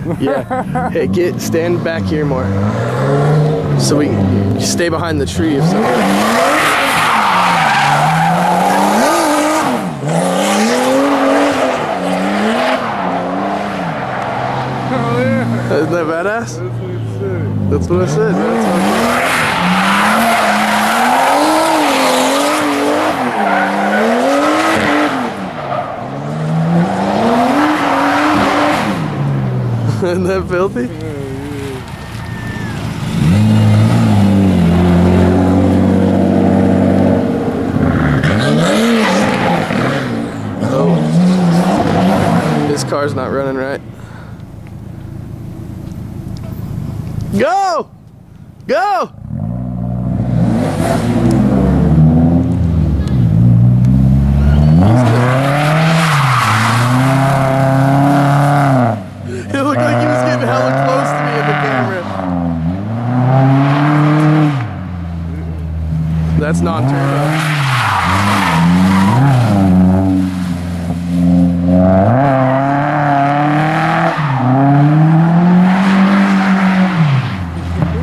Yeah. Hey, get stand back here more. So we stay behind the tree if something. Isn't that badass? That's what I said. That's what I Isn't that filthy? Oh. Car's not running right. Go! Go! That's non-turbo.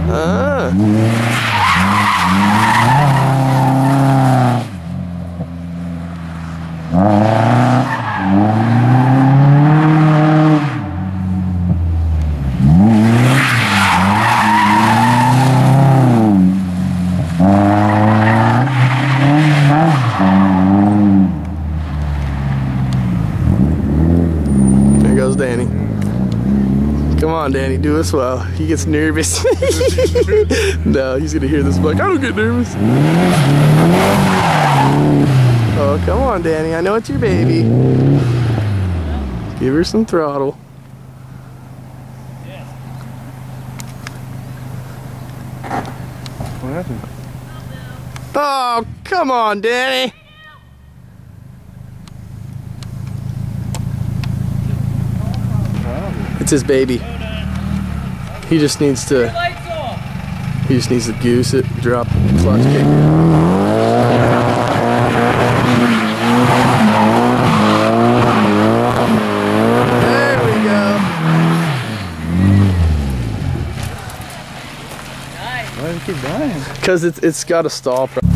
Ah. There goes Danny. Come on, Danny, do us well. He gets nervous. no, he's gonna hear this like, I don't get nervous. Oh, come on, Danny. I know it's your baby. Give her some throttle. What happened? Oh, come on, Danny. It's his baby. He just needs to. He just needs to goose it, drop the clutch kick. There we go. Why do you keep dying? Cause it's it's got a stall. Pro-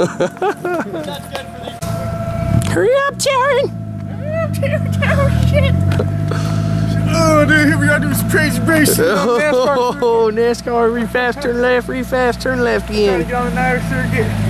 Hurry up, Taryn! Oh, dude, here we are doing some crazy racing. NASCAR. Oh, NASCAR, re fast, turn left, re fast, turn left again. get on the Irish circuit.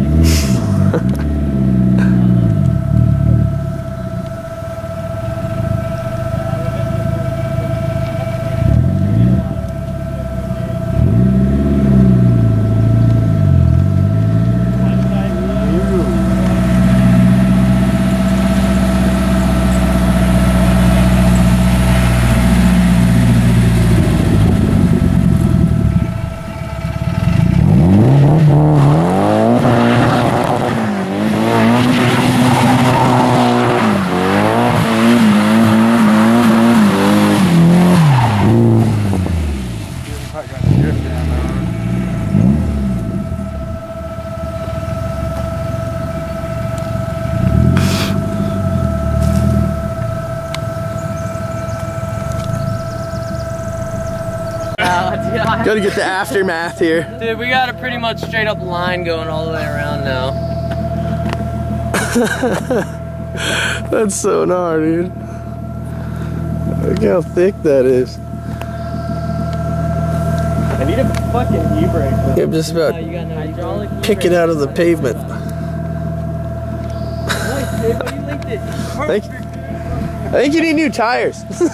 Gotta get the aftermath here. Dude, we got a pretty much straight up line going all the way around now. That's so gnar, dude. Look how thick that is. I need a fucking e-brake. though. I'm just about you got no pick it out of the pavement. Nice, dude, you linked it. Thank I think you need new tires.